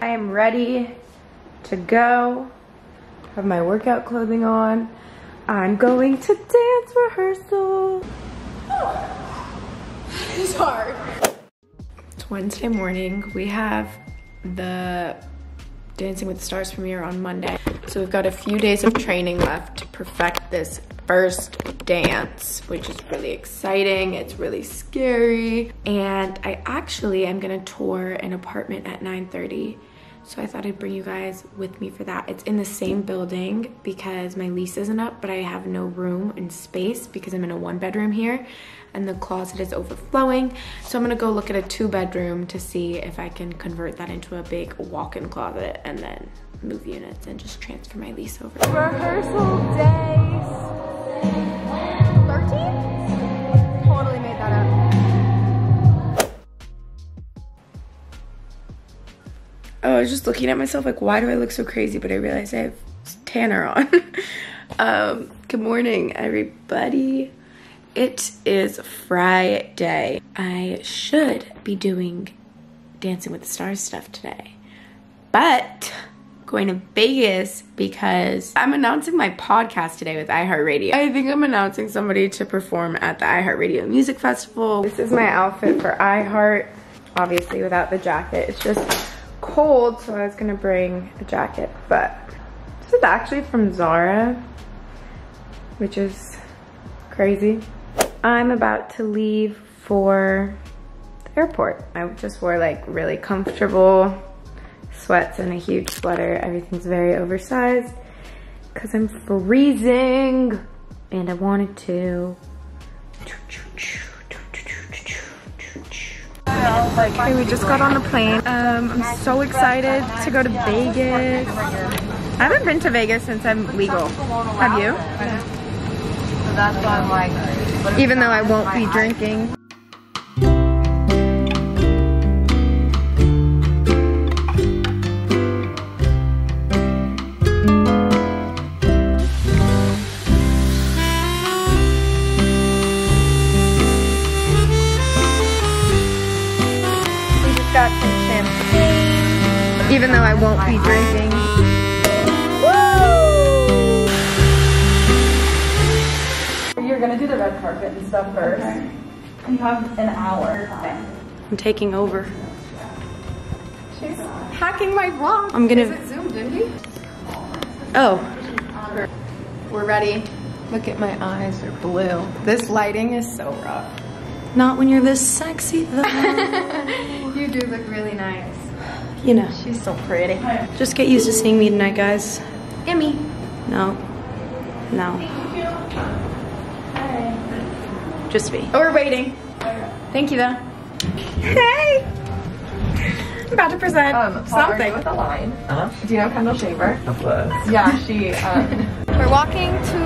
Good morning, everybody. I am ready to go. Have my workout clothing on. I'm going to dance rehearsal. It's hard. It's Wednesday morning. We have the Dancing with the Stars premiere on Monday. So we've got a few days of training left to perfect this first dance, which is really exciting. It's really scary. And I actually am gonna tour an apartment at 9.30. So I thought I'd bring you guys with me for that. It's in the same building because my lease isn't up, but I have no room and space because I'm in a one bedroom here and the closet is overflowing. So I'm gonna go look at a two bedroom to see if I can convert that into a big walk-in closet and then move units and just transfer my lease over. Rehearsal days. Was just looking at myself like, why do I look so crazy? But I realized I have tanner on. um, good morning, everybody. It is Friday. I should be doing Dancing with the Stars stuff today, but going to Vegas because I'm announcing my podcast today with iHeartRadio. I think I'm announcing somebody to perform at the iHeartRadio Music Festival. This is my outfit for iHeart, obviously without the jacket. It's just cold, so I was gonna bring a jacket, but this is actually from Zara, which is crazy. I'm about to leave for the airport. I just wore like really comfortable sweats and a huge sweater. Everything's very oversized because I'm freezing and I wanted to. Okay, we just got on the plane. Um, I'm so excited to go to Vegas. I haven't been to Vegas since I'm legal. Have you? So that's why I'm like, Even though I won't be drinking. Champagne. Even though I won't be drinking. you're gonna do the red carpet and stuff first. You have an hour. I'm taking over. She's hacking my vlog. I'm gonna- Is it zoomed in me? Oh, We're ready. Look at my eyes, they're blue. This lighting is so rough. Not when you're this sexy though. You do look really nice. you know, She's so pretty. just get used to seeing me tonight, guys. Emmy. No, no. Just me. Oh, we're waiting. Thank you though. Hey! I'm about to present Um, something. with a line. Do you know Kendall Shaver? Of course. Yeah, she. Um, we're walking to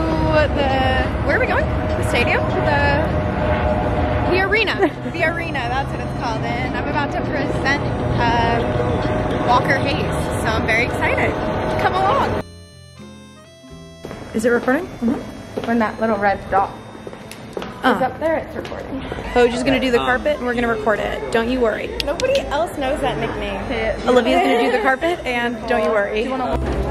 the. Where are we going? The stadium? The. The arena. the arena. That's what it's called. And I'm about to present uh, Walker Hayes. So I'm very excited. Come along. Is it recording? When that little red dot is Uh, up there, it's recording. Hoji's gonna do the carpet and we're gonna record it. Don't you worry. Nobody else knows that nickname. Olivia's gonna do the carpet and don't you worry. Thank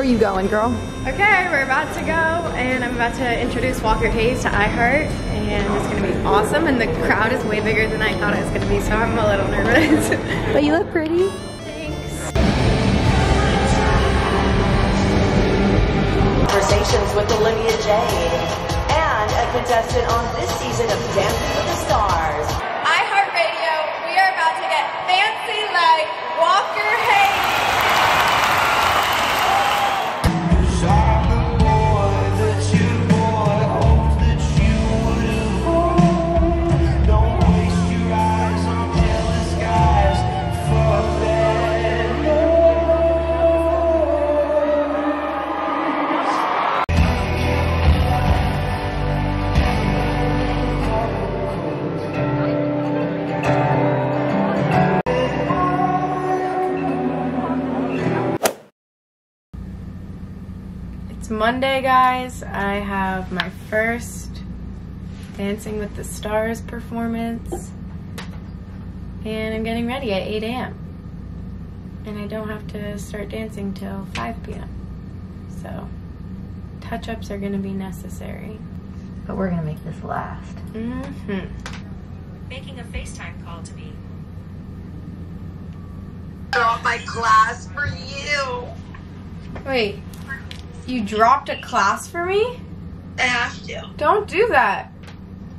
Where are you going, girl? Okay, we're about to go, and I'm about to introduce Walker Hayes to iHeart, and it's gonna be awesome. And the crowd is way bigger than I thought it was gonna be, so I'm a little nervous. But you look pretty. Thanks. Conversations with Olivia Jade and a contestant on this season of Dancing with the Stars. Monday, guys, I have my first Dancing with the Stars performance. And I'm getting ready at 8 a.m. And I don't have to start dancing till 5 p.m. So, touch-ups are gonna be necessary. But we're gonna make this last. Mm-hmm. Making a FaceTime call to me. Drop my class for you. Wait, you dropped a class for me? I have to. Don't do that.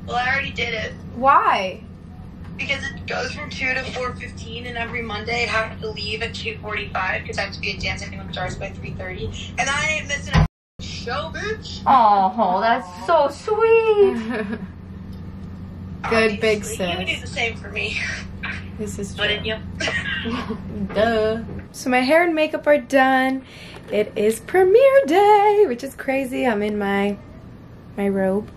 Well, I already did it Why? because it goes from two to four fifteen, and every Monday I have to leave at two forty five because I have to be at Dancing with the Stars by three thirty, and I ain't missing a show, bitch. Oh, that's so sweet. Good big sis. You would do the same for me, This is true. wouldn't you? Duh. So my hair and makeup are done. It is premiere day, which is crazy. I'm in my my robe.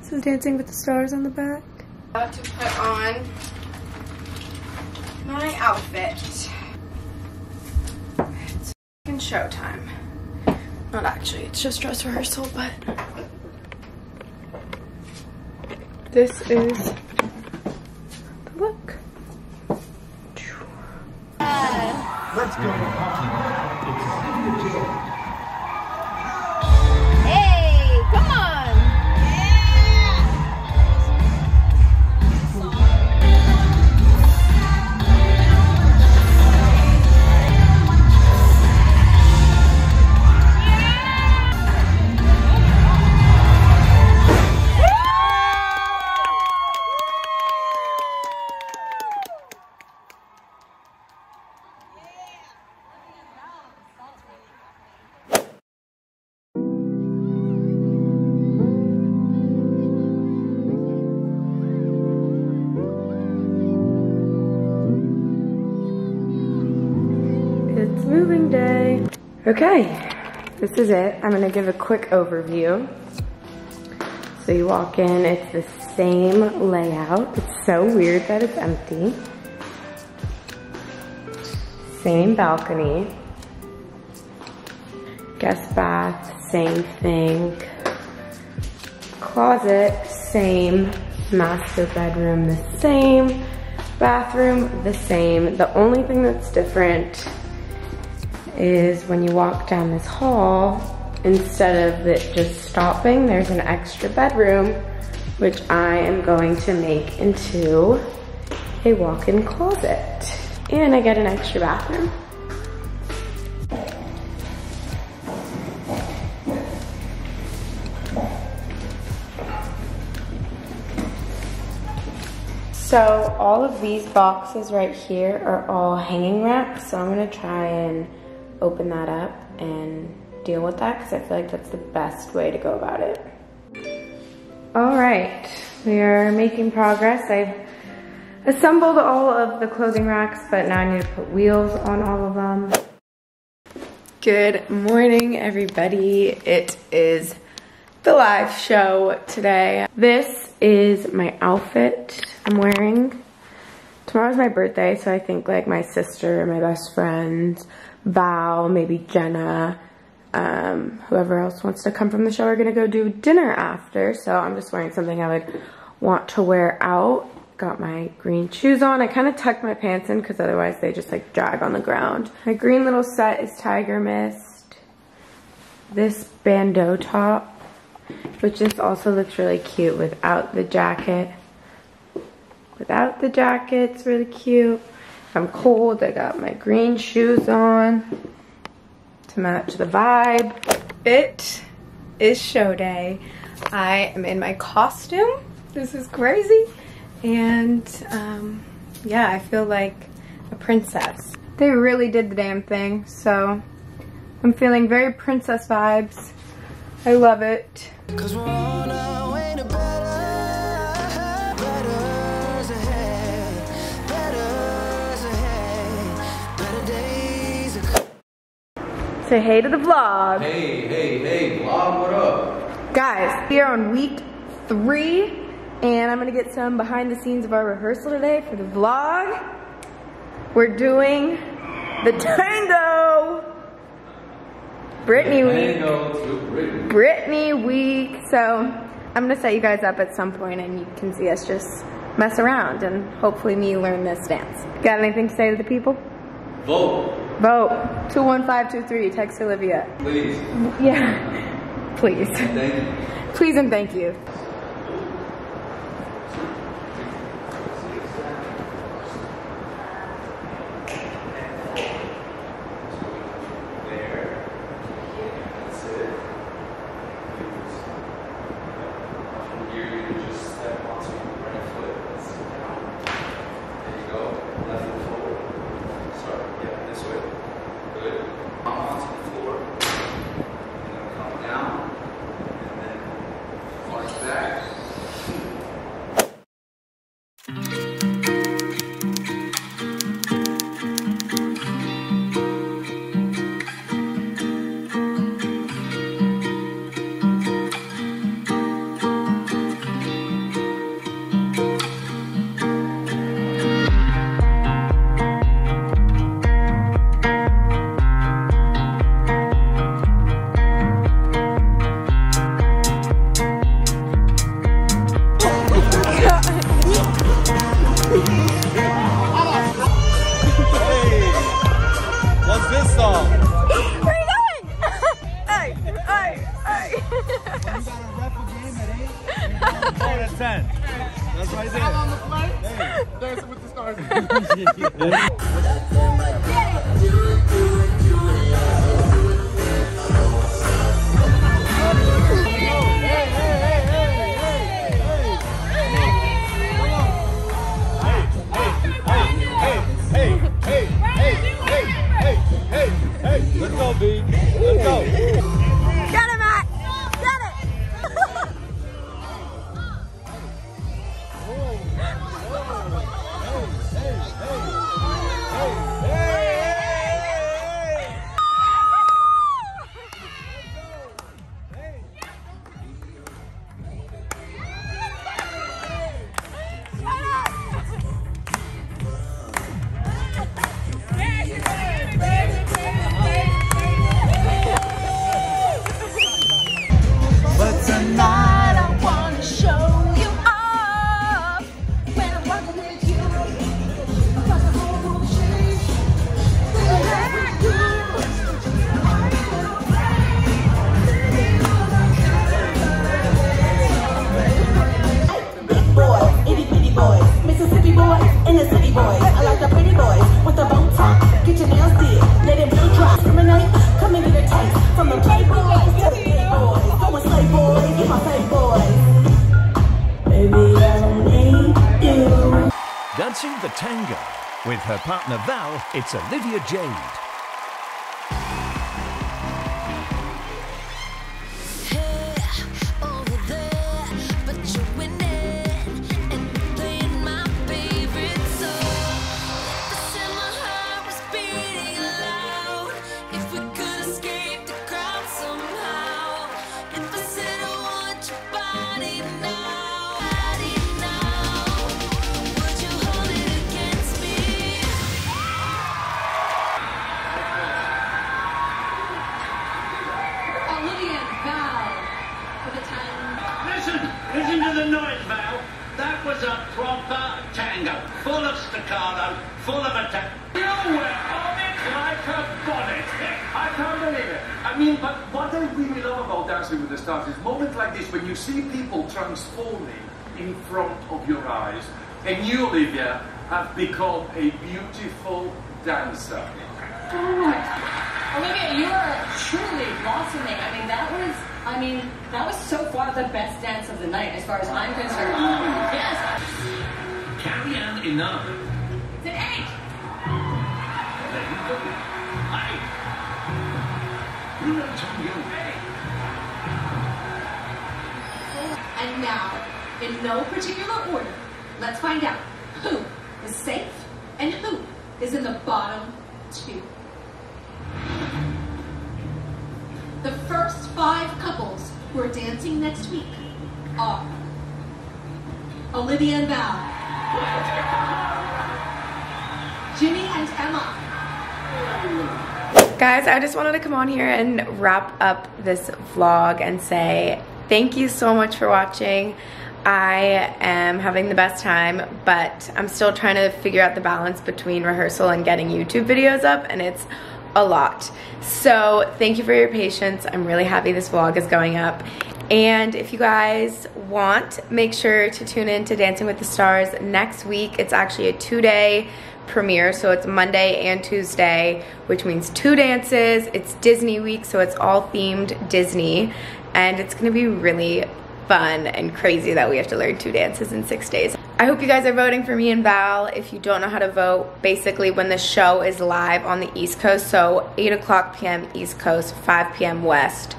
This is Dancing with the Stars on the back. About to put on my outfit. It's showtime. Not actually, it's just dress rehearsal, but this is the look. Hey, Okay, this is it. I'm gonna give a quick overview. So you walk in, it's the same layout. It's so weird that it's empty. Same balcony. Guest bath, same thing. Closet, same. Master bedroom, the same. Bathroom, the same. The only thing that's different is when you walk down this hall, instead of it just stopping, there's an extra bedroom, which I am going to make into a walk-in closet. And I get an extra bathroom. So all of these boxes right here are all hanging racks. So I'm gonna try and open that up and deal with that because I feel like that's the best way to go about it. All right, we are making progress. I've assembled all of the clothing racks, but now I need to put wheels on all of them. Good morning, everybody. It is the live show today. This is my outfit I'm wearing. Tomorrow's my birthday, so I think like my sister, my best friends, Val, maybe Jenna, um, whoever else wants to come from the show are gonna go do dinner after. So I'm just wearing something I would want to wear out. Got my green shoes on. I kind of tucked my pants in because otherwise they just like drag on the ground. My green little set is Tiger Mist. This bandeau top which just also looks really cute without the jacket. Without the jacket, it's really cute. I'm cold, I got my green shoes on to match the vibe. It is show day. I am in my costume. This is crazy. And um, yeah, I feel like a princess. They really did the damn thing, so I'm feeling very princess vibes. I love it. Say hey to the vlog. Hey, hey, hey, vlog, what up? Guys, we are on week three, and I'm gonna get some behind the scenes of our rehearsal today for the vlog. We're doing the tango. Britney week. Tango to Britney. Britney week. So I'm gonna set you guys up at some point and you can see us just mess around and hopefully me learn this dance. Got anything to say to the people? Vote, Vote 21523, text Olivia. please. Yeah, please. Thank you. Please and thank you. Vamos With her partner Val, it's Olivia Jade. Dancing with the Stars is moments like this when you see people transforming in front of your eyes, and you, Olivia, have become a beautiful dancer. Oh, Olivia, you are truly blossoming. I mean, that was, I mean, that was so far the best dance of the night, as far as I'm concerned. Yes, Carrie Ann Inaba. it's an eight. There you go. Hey. Bruno Tango. And now, in no particular order, let's find out who is safe and who is in the bottom two. The first five couples who are dancing next week are Olivia and Val, Jimmie and Emma, Guys, I just wanted to come on here and wrap up this vlog and say thank you so much for watching. I am having the best time, but I'm still trying to figure out the balance between rehearsal and getting YouTube videos up, and it's a lot. So thank you for your patience. I'm really happy this vlog is going up. And if you guys want, make sure to tune in to Dancing with the Stars next week. It's actually a two-day premiere, so it's Monday and Tuesday, which means two dances. It's Disney week, so it's all themed Disney, and it's gonna be really fun and crazy that we have to learn two dances in six days. I hope you guys are voting for me and Val. If you don't know how to vote, basically when the show is live on the East Coast, so 8 o'clock p.m. East Coast, 5 p.m. West,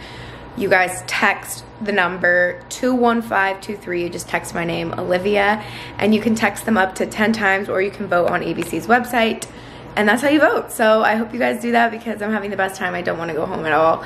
you guys text the number 21523. You Just text my name, Olivia, and you can text them up to 10 times or you can vote on ABC's website. And that's how you vote. So I hope you guys do that because I'm having the best time. I don't want to go home at all.